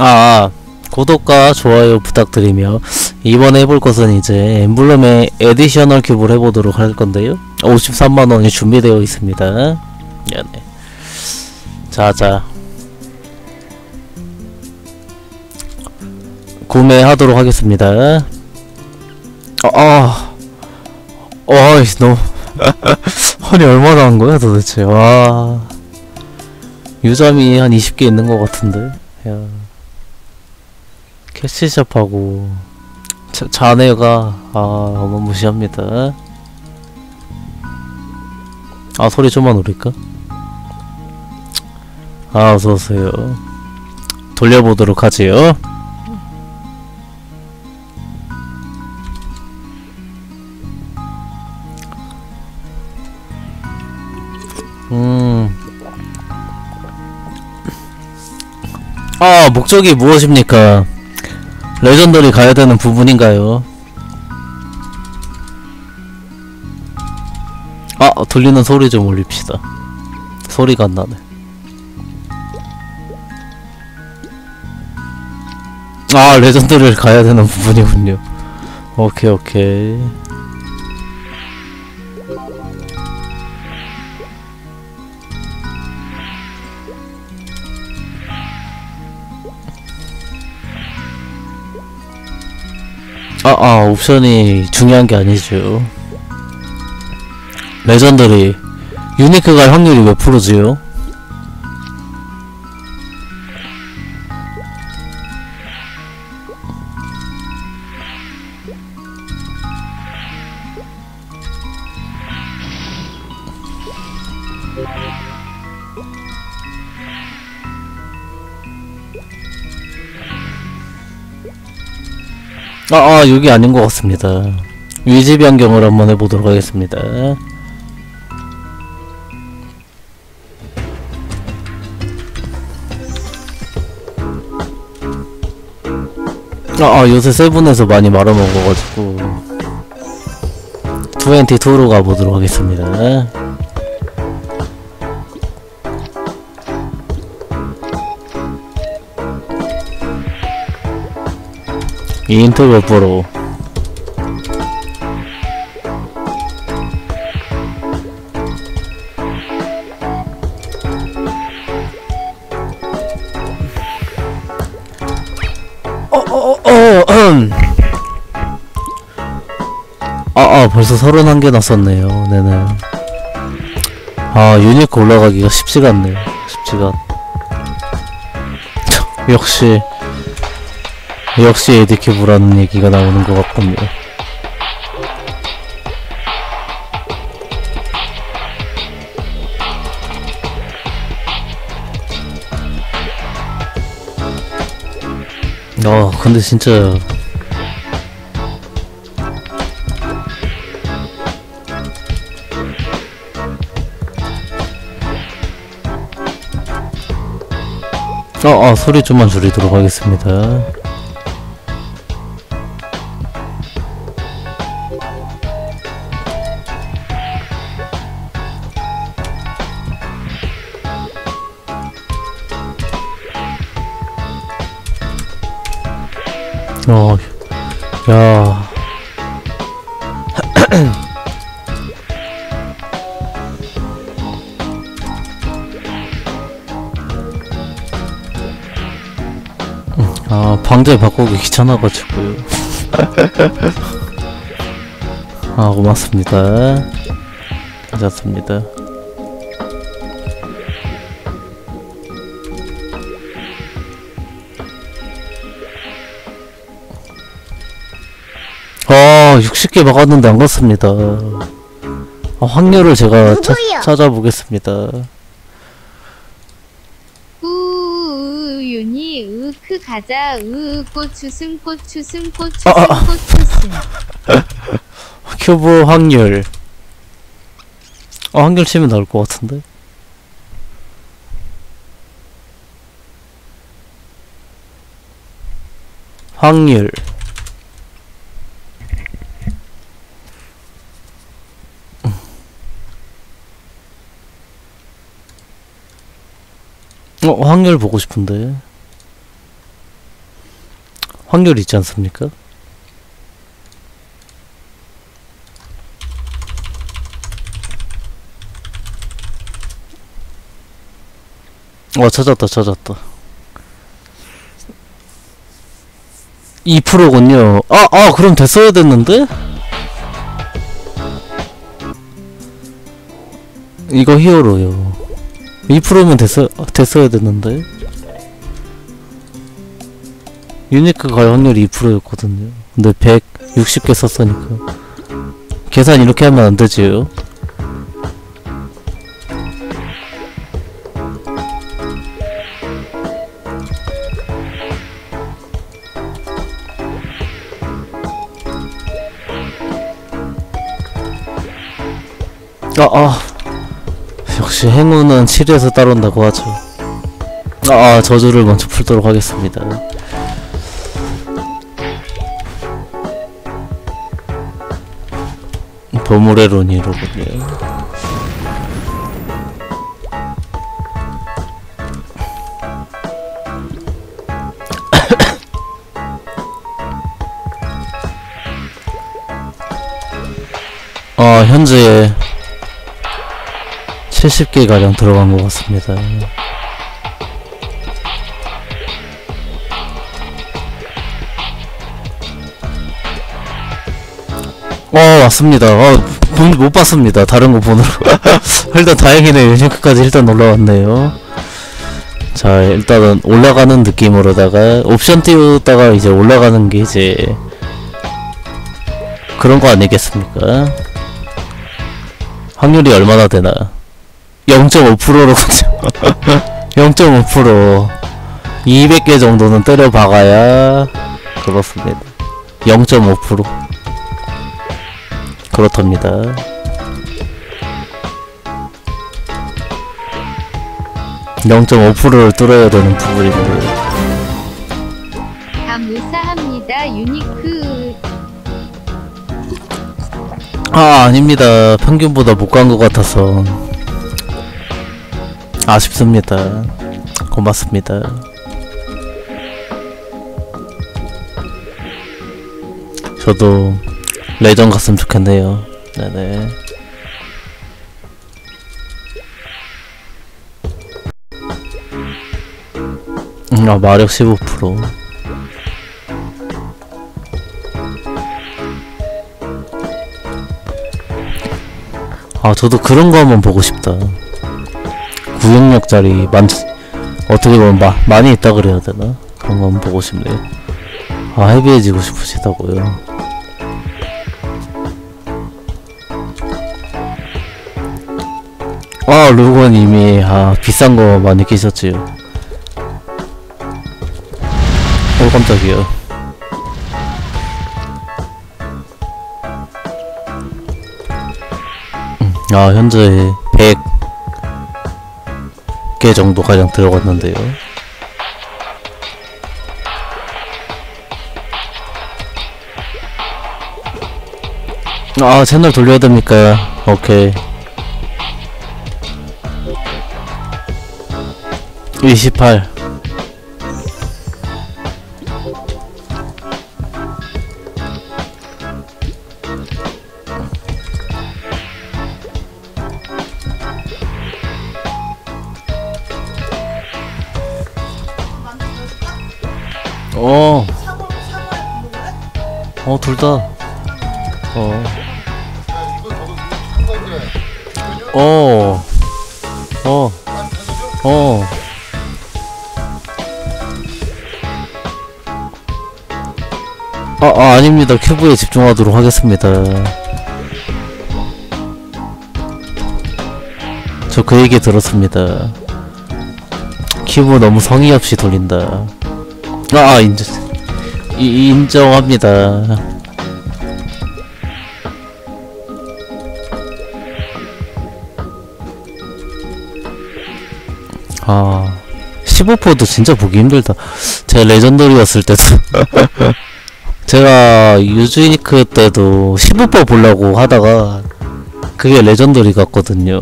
아 구독과 좋아요 부탁드리며 이번에 해볼 것은 이제 엠블럼의 additional cube를 해보도록 할 건데요. 53만원이 준비되어 있습니다. 네네 자자. 구매하도록 하겠습니다. 어, 어, 어이 너무. 아니 얼마나 한 거야 도대체? 와. 유점이 한 20개 있는 것 같은데. 야 캐시샵하고 자, 자네가 아 어마무시합니다 아 소리 좀만 올릴까? 아 어서오세요 돌려보도록 하지요 음. 아, 목적이 무엇입니까? legendary 가야 되는 부분인가요? 아, 들리는 소리 좀 올립시다. 소리가 안 나네. 아, 레전드를 가야 되는 부분이군요. 오케이, 오케이. 아, 아, 옵션이 중요한 게 아니죠. 레전더리. 유니크 갈 확률이 몇 프로지요? 아, 아, 여기 아닌 것 같습니다. 위치 변경을 한번 해보도록 하겠습니다. 아, 아 요새 세븐에서 많이 말아먹어가지고 22로 가보도록 하겠습니다. 인터뷰 보러 아, 아, 벌써 31개 났었네요. 네네. 아, 유니크 올라가기가 쉽지가 않네요. 쉽지가. 역시, 역시 에디큐브라는 얘기가 나오는 것 같군요. 아, 근데 진짜 어, 어, 소리 좀만 줄이도록 하겠습니다. 어, 야. 아, 방제 바꾸기 귀찮아가지고요. 아, 고맙습니다. 괜찮습니다. 60개 막았는데 안 갔습니다. 아, 확률을 제가 차? 찾아보겠습니다. 우윤이 으크 가자 으 꽃추승 꽃추승 아, 아, 아. 꽃추승 꽃추승 큐브 확률. 어, 확률 치면 나올 것 같은데? 확률. 어, 확률 보고 싶은데. 확률 있지 않습니까? 어 찾았다 찾았다 2%군요 아! 아 그럼 됐어야 됐는데? 이거 히어로요 2%면 됐어, 됐어야 됐는데? 유니크 갈 확률이 2%였거든요. 근데 160개 썼으니까. 계산 이렇게 하면 안 되지요? 아, 아. 역시 행운은 7에서 따른다고 하죠. 아, 아, 저주를 먼저 풀도록 하겠습니다. 보물의 론이로군요. 어, 현재 70개 가량 들어간 것 같습니다. 어 왔습니다. 어, 본- 못 봤습니다. 다른 거 보느라. 일단 다행이네요. 유니크까지 일단 올라왔네요. 자 일단은 올라가는 느낌으로다가 옵션 띄우다가 이제 올라가는 게 이제 그런 거 아니겠습니까? 확률이 얼마나 되나? 0.5%로군요. 0.5% 200개 정도는 때려 박아야 그렇습니다. 0.5% 그렇답니다. (0.5%를) 뚫어야 되는 부분인데 감사합니다. 유니크. 아 아닙니다 평균보다 못 간 것 같아서 아쉽습니다. 고맙습니다. 저도 레전 갔으면 좋겠네요. 네네. 음, 아 마력 15%아 저도 그런 거 한번 보고 싶다 구역력짜리 많 어떻게 보면 마, 많이 있다 그래야 되나? 그런 거 한번 보고 싶네요. 아 헤비해지고 싶으시다고요. 아 루건 이미 아 비싼 거 많이 끼셨지요. 어 깜짝이야. 아 현재 100 개 정도 가량 들어갔는데요. 아 채널 돌려야 됩니까? 오케이. 28 어, 둘 다. 어. 어. 어. 어. 아, 아, 아닙니다. 큐브에 집중하도록 하겠습니다. 저 그 얘기 들었습니다. 큐브 너무 성의 없이 돌린다. 아, 아 인정, 이, 인정합니다. 아, 15%도 진짜 보기 힘들다. 제가 레전더리였을 때도. 제가 유즈니크 때도 15% 보려고 하다가 그게 레전더리 같거든요.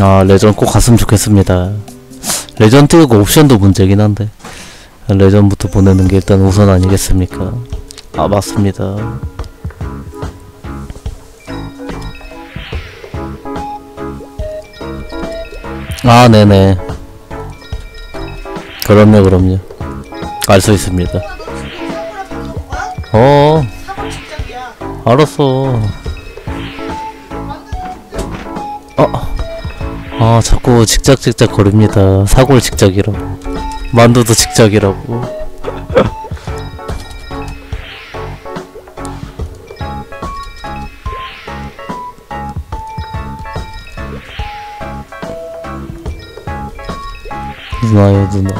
아, 레전 꼭 갔으면 좋겠습니다. 레전드 그 옵션도 문제긴 한데 레전부터 보내는 게 일단 우선 아니겠습니까? 아 맞습니다. 아 네네. 그럼요 그럼요. 알 수 있습니다. 어. 알았어. 어. 아 자꾸 직작직작 거립니다. 사골 직작이라고. 만두도 직작이라고. 누나요 누나.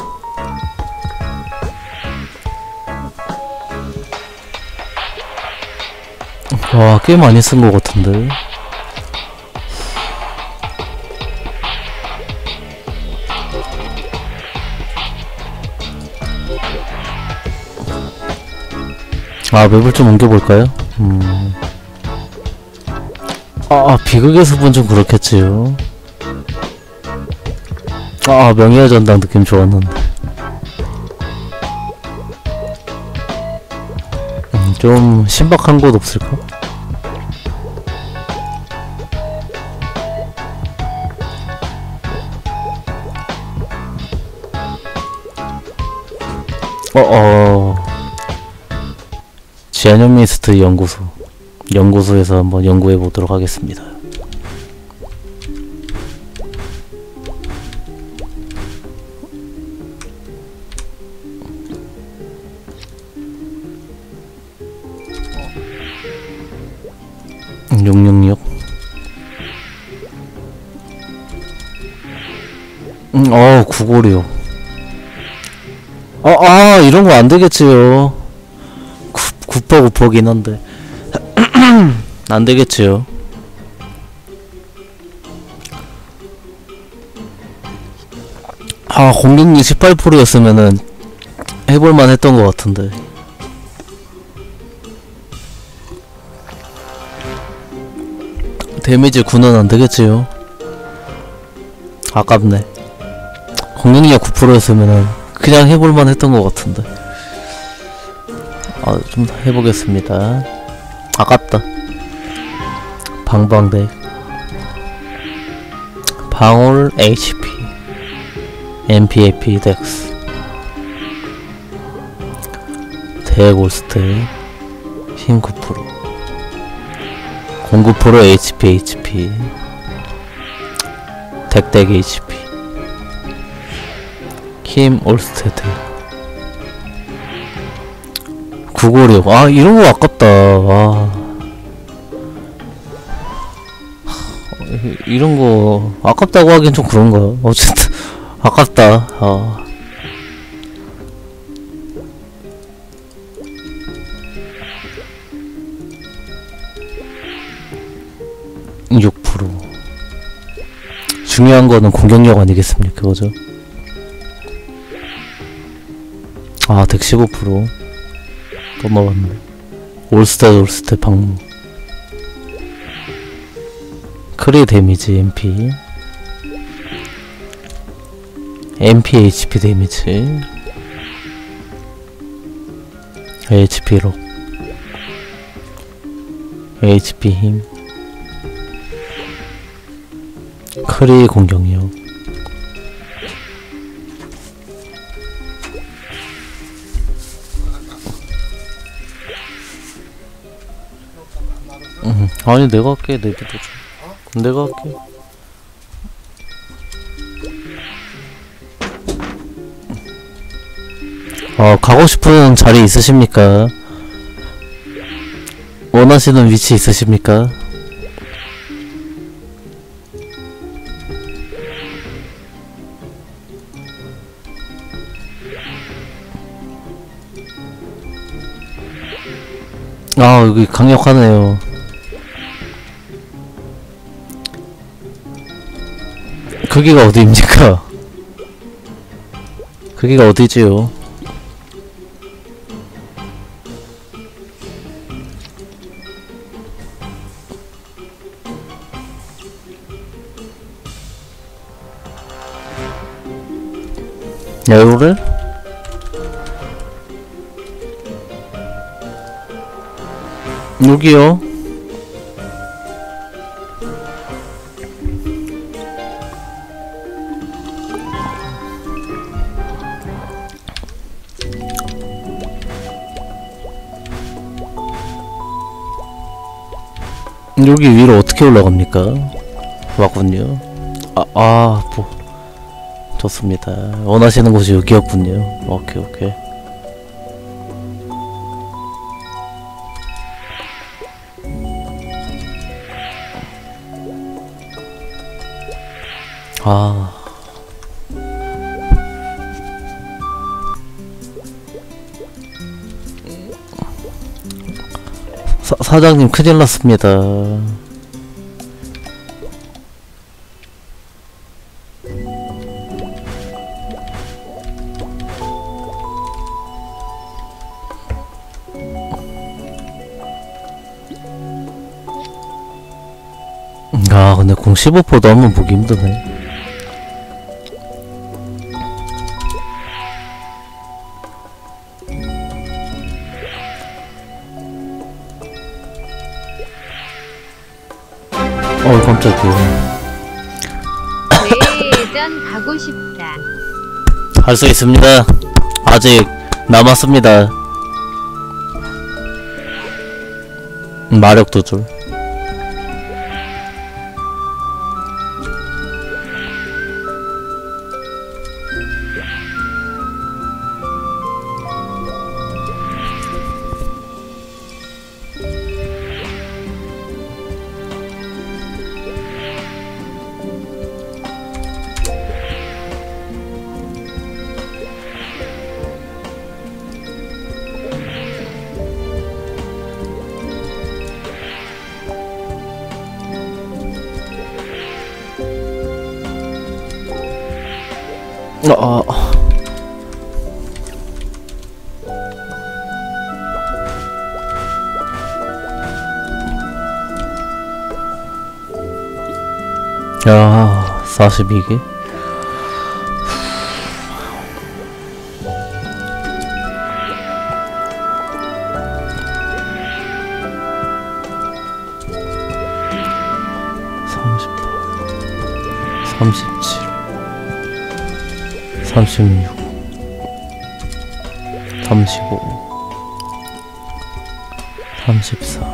와, 꽤 많이 쓴 것 같은데. 아, 맵을 좀 옮겨볼까요? 음. 아, 아, 비극의 숲은 좀 그렇겠지요. 아, 명예의 전당 느낌 좋았는데. 음, 좀 신박한 곳 없을까? 어어 지안현미스트 연구소 연구소에서 한번 연구해 보도록 하겠습니다. 구골이요. 아, 아, 이런 거 안 되겠지요. 구, 구퍼 구퍼긴 한데. 안 되겠지요. 아, 공격력 18%였으면은 해볼만 했던 것 같은데. 데미지 9는 안 되겠지요. 아깝네. 공격력 9%였으면은 그냥 해볼만 했던 것 같은데. 아, 좀 해보겠습니다. 아깝다. 방방대. 방울 HP. MPAP 덱스. 대골스트. 힘 9%. 공구 프로 HP HP. 덱덱 HP. 힘 올스테드. 구고력. 아, 이런 거 아깝다. 와. 하, 이- 이런 거 아깝다고 하긴 좀 그런가. 어쨌든 아깝다. 아. (6%) 중요한 거는 공격력 아니겠습니까 그거죠 아, 덱 15%. 또 먹었네. 올스타, 올스타 방무. 크리 데미지, MP. MP, HP 데미지. HP 로. HP 힘. 크리 공격력. 음, 아니 내가 할게 내비도 좀 내가 할게 어 가고 싶은 자리 있으십니까? 원하시는 위치 있으십니까? 아 여기 강력하네요 거기가 어디입니까? 거기가 어디지요? 야요를? 여기요. 여기 위로 어떻게 올라갑니까? 왔군요. 아, 아, 뭐. 좋습니다. 원하시는 곳이 여기였군요. 오케이, 오케이. 아. 사, 사장님 큰일 났습니다. 아 근데 공 15%도 한번 보기 힘드네 어 깜짝이야 대전 가고 싶다. 할 수 있습니다. 아직 남았습니다. 마력 도줄 아, 야, 42개? 36 35 34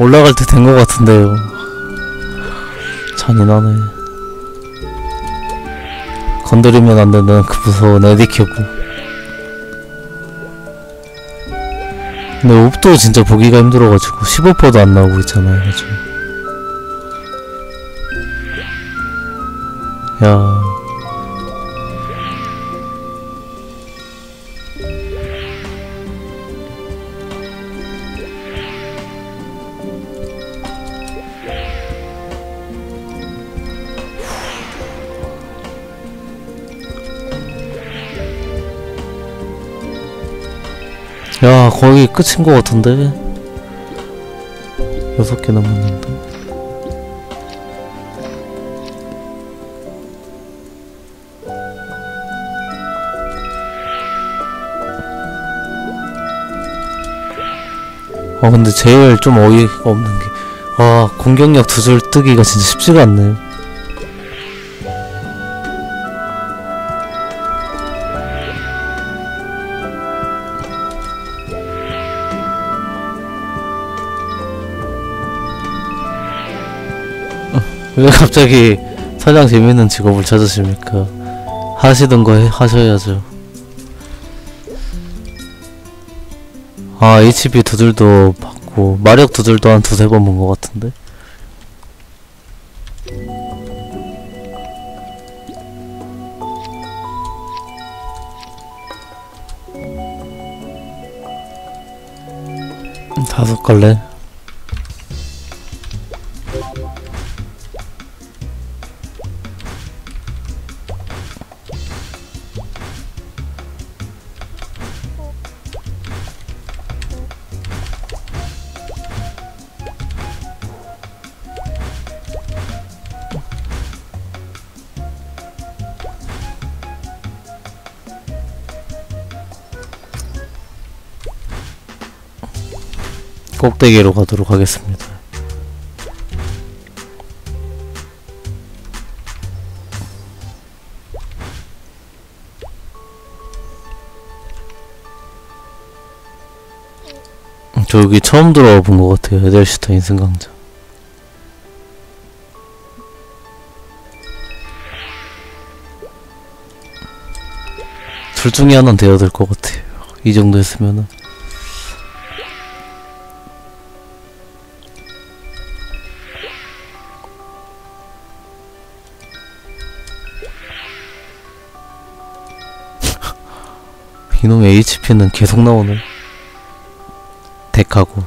올라갈 때 된 것 같은데요. 잔인하네. 건드리면 안 되는 그 무서운 에디큐브. 근데 옵도 진짜 보기가 힘들어가지고 15%도 안 나오고 있잖아요, 지금. 야. 야, 거의 끝인 것 같은데. 여섯 개 남았는데. 아, 근데 제일 좀 어이가 없는 게, 아, 공격력 두 줄 뜨기가 진짜 쉽지가 않네요. 왜 갑자기 사장 재밌는 직업을 찾으십니까? 하시던 거 해- 하셔야죠. 아, HP 두들도 받고, 마력 두들도 한 두세 번 본 것 같은데? 음, 다섯 갈래? 꼭대기로 가도록 하겠습니다. 음, 저 여기 처음 들어와 본 것 같아요. 에델슈타인 승강장. 둘 중에 하나는 되어야 될 것 같아요. 이 정도 했으면은. 이놈의 HP는 계속 나오네. 덱하고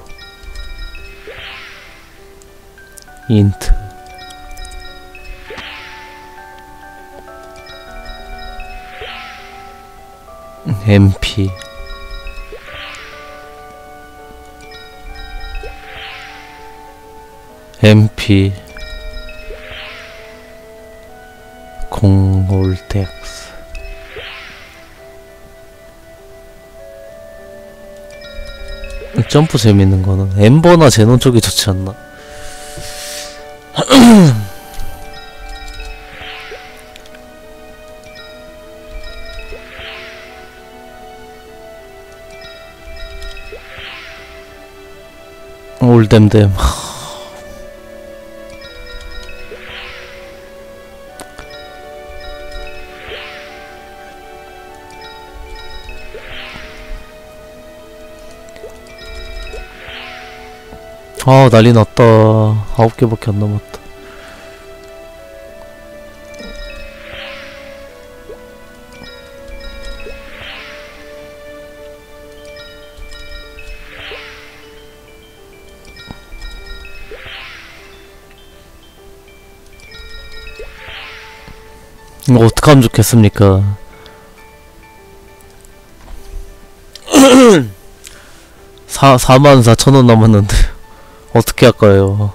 인트. MP MP 공홀덱 점프 재밌는 거는 엠버나 제논 쪽이 좋지 않나? 올댐댐 아 난리 났다. 아홉 개밖에 안 남았다. 이거 어떡하면 좋겠습니까? 사, 4만 4천원 남았는데 어떻게 할까요?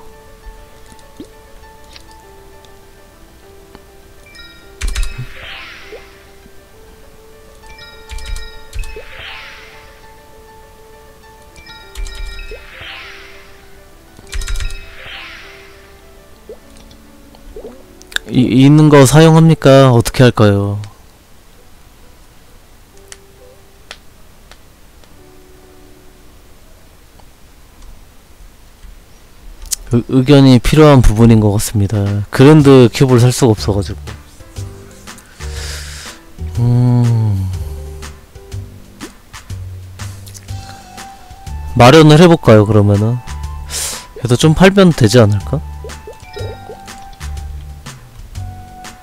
이, 있는 거 사용합니까? 어떻게 할까요? 의, 의견이 필요한 부분인 것 같습니다. 그랜드 큐브를 살 수가 없어가지고. 음. 마련을 해볼까요, 그러면은? 그래도 좀 팔면 되지 않을까?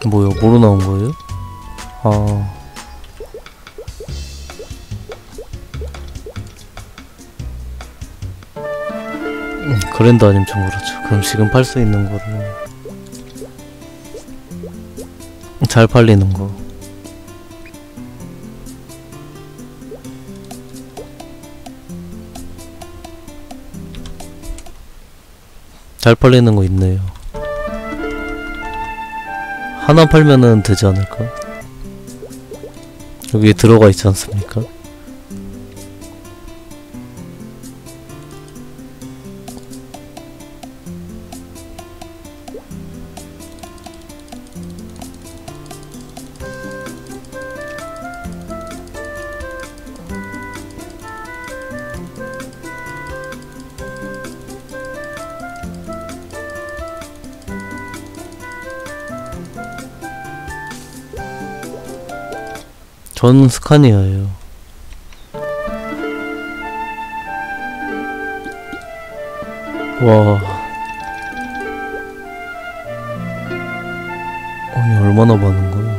뭐요? 뭐로 나온 거예요? 아. 음, 그랜드 아니면 좀 그렇죠. 그럼 지금 팔 수 있는 거를 잘 팔리는 거. 잘 팔리는 거 있네요. 하나 팔면은 되지 않을까? 여기 들어가 있지 않습니까? 전 스카니아예요. 와. 아니, 얼마나 많은 거야?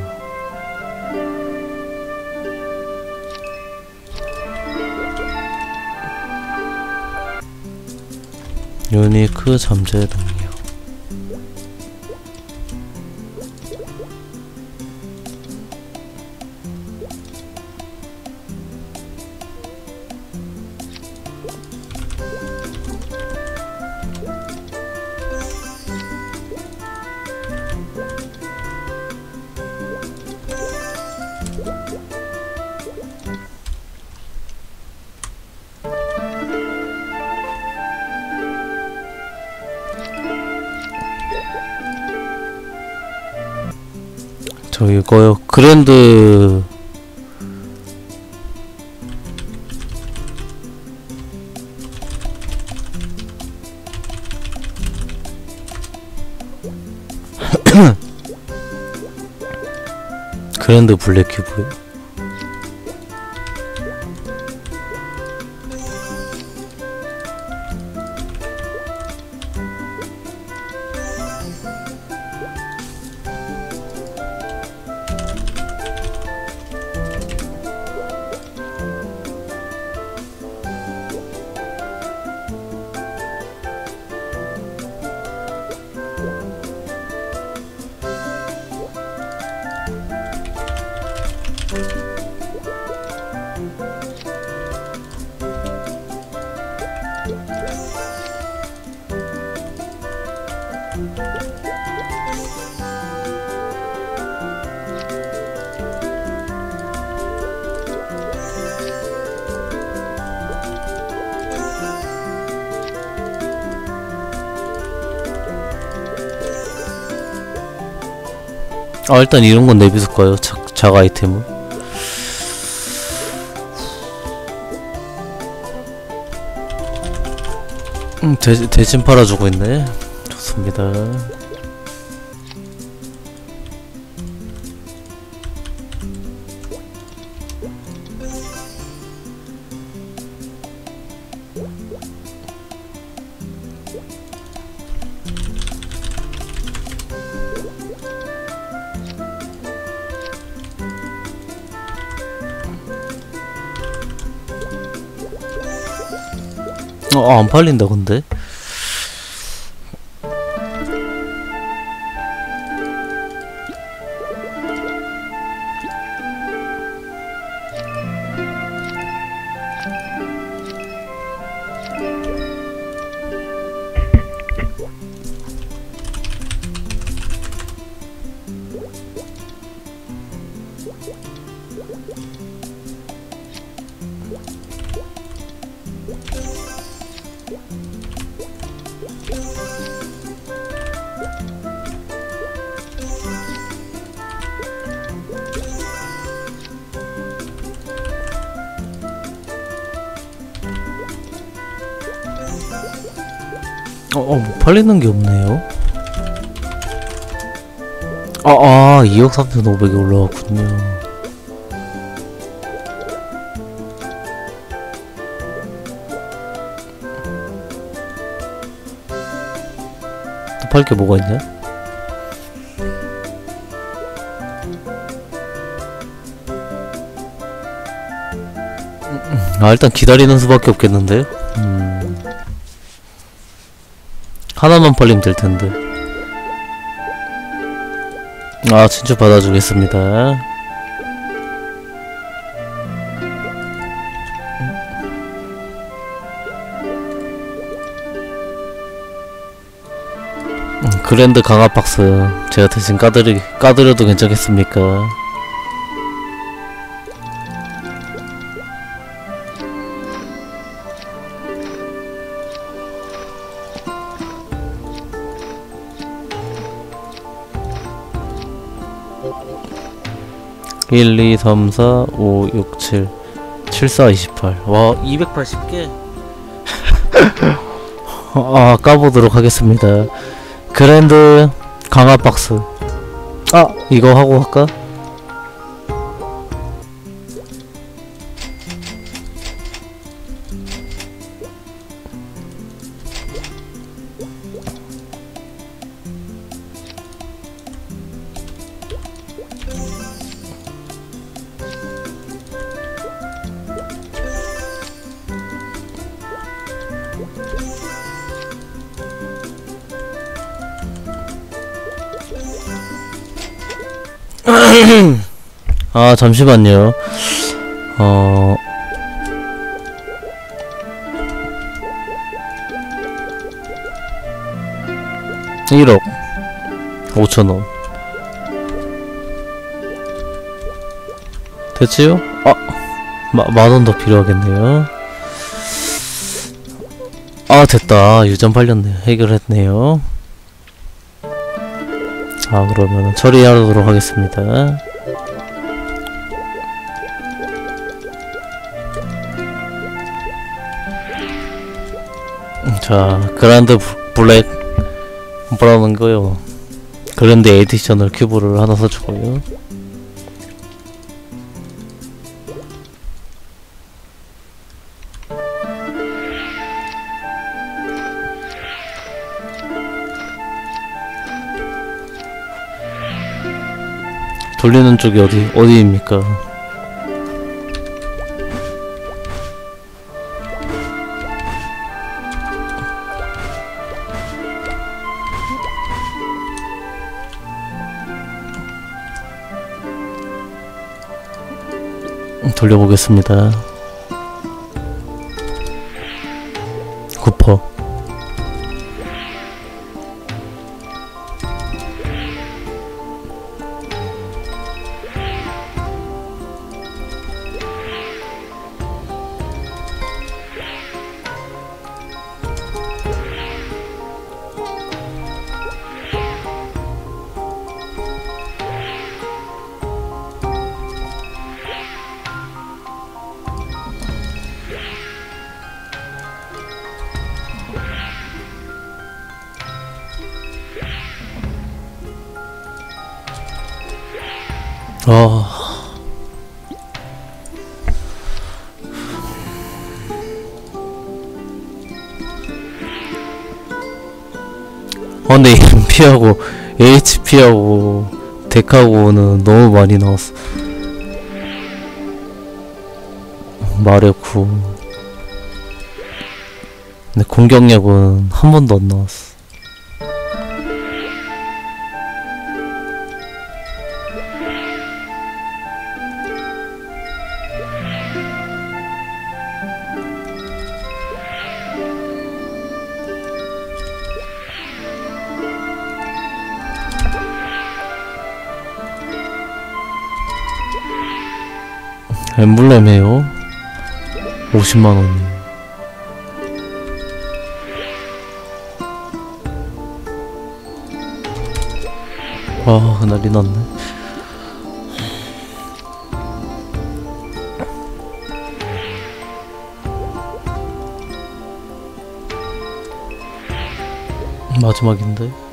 유니크 잠재 능 이거요. 그랜드 그랜드 블랙 큐브 아 일단 이런 건 내비둘까요? 자, 자가 아이템은? 음 대, 대신 팔아주고 있네. 좋습니다 어 안 팔린다 근데 팔리는 게 없네요. 아, 아, 2억 3,500이 올라왔군요. 또 팔 게 뭐가 있냐? 아, 일단 기다리는 수밖에 없겠는데요? 하나만 팔리면 될 텐데. 아, 진짜 받아주겠습니다. 음, 그랜드 강화 박스 제가 대신 까드리 까드려도 괜찮겠습니까? 일, 이, 삼, 사, 오, 육, 칠, 칠, 사, 이십팔. 와, 280개? 아, 까보도록 하겠습니다. 그랜드 강화 박스. 아, 이거 하고 할까? 아 잠시만요. 어... 일억 5천원. 됐지요? 아! 만원 더 필요하겠네요. 아 됐다. 유전 팔렸네. 해결했네요. 자 그러면 처리하도록 하겠습니다 자 그란드 부- 블랙 뭐라는 거요 그랜드 additional cube를 하나 사주고요 돌리는 쪽이 어디 어디입니까? 돌려보겠습니다. 아. 아, 근데 MP하고 HP하고 덱하고는 너무 많이 나왔어. 마력후. 근데 공격력은 한 번도 안 나왔어. 엠블렘이에요. 50만원. 아, 난리 났네. 마지막인데.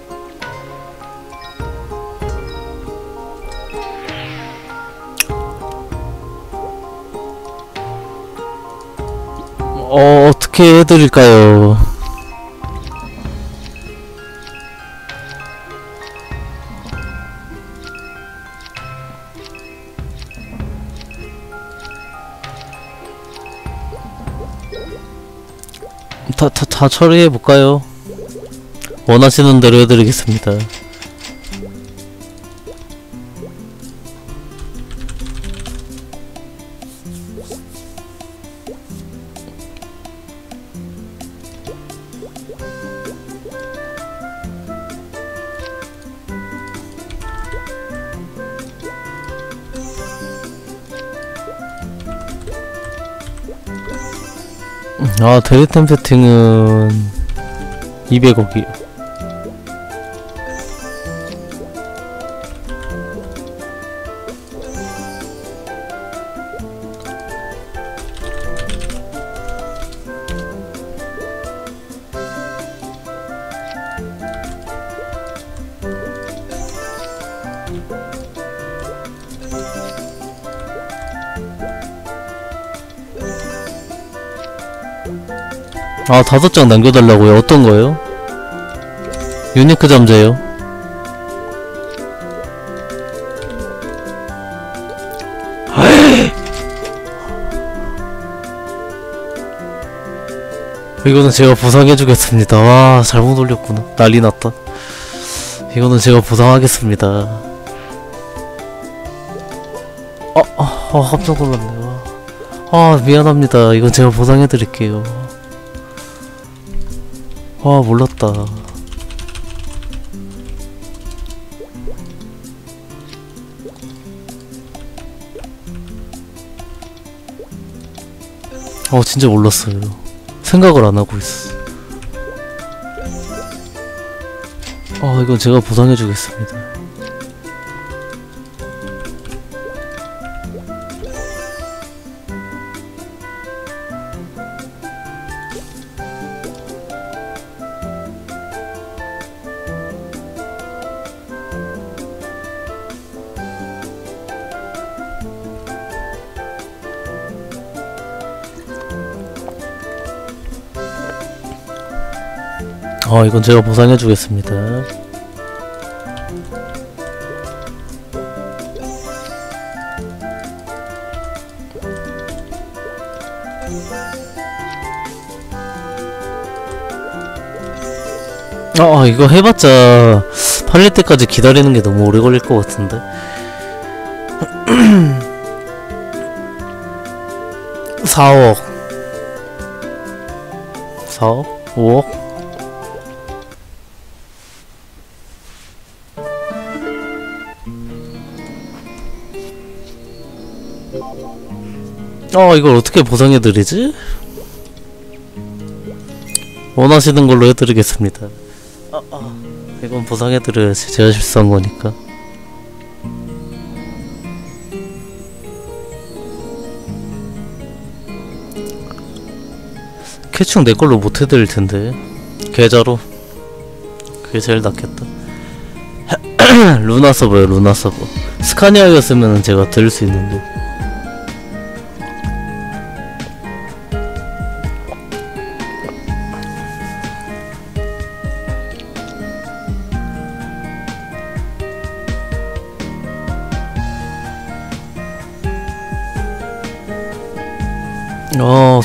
어, 어떻게 해드릴까요? 다, 다, 다 처리해볼까요? 원하시는 대로 해드리겠습니다. 아, 데리템 세팅은 200억이요. 아, 다섯 장 남겨달라고요? 어떤 거요? 유니크 잠재요. 이거는 제가 보상해주겠습니다. 와, 잘못 올렸구나. 난리 났다. 이거는 제가 보상하겠습니다. 아, 아, 아 깜짝 놀랐네요. 아, 미안합니다. 이건 제가 보상해 드릴게요. 아, 몰랐다. 어, 진짜 몰랐어요. 생각을 안 하고 있어. 아, 이건 제가 보상해 주겠습니다. 아, 이건 제가 보상해 주겠습니다. 아, 이거 해봤자 팔릴 때까지 기다리는 게 너무 오래 걸릴 것 같은데. 4억 4억? 5억? 어 이걸 어떻게 보상해드리지? 원하시는 걸로 해드리겠습니다. 아, 아. 이건 보상해드려야지 제가 실수한 거니까. 캐충 내 걸로 못 해드릴 텐데. 계좌로. 그게 제일 낫겠다. 루나 서버요 루나 서버. 스카니아였으면 제가 드릴 수 있는데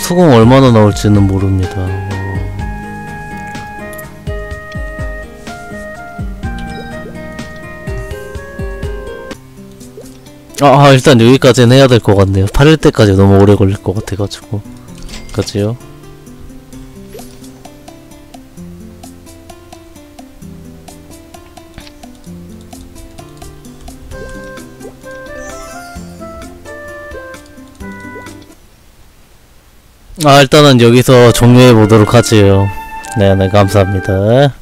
수공 얼마나 나올지는 모릅니다. 어. 아, 아, 일단 여기까지는 해야 될 것 같네요. 팔릴 때까지 너무 오래 걸릴 것 같아가지고. 그지요? 아, 일단은 여기서 종료해 보도록 하지요. 네네, 감사합니다.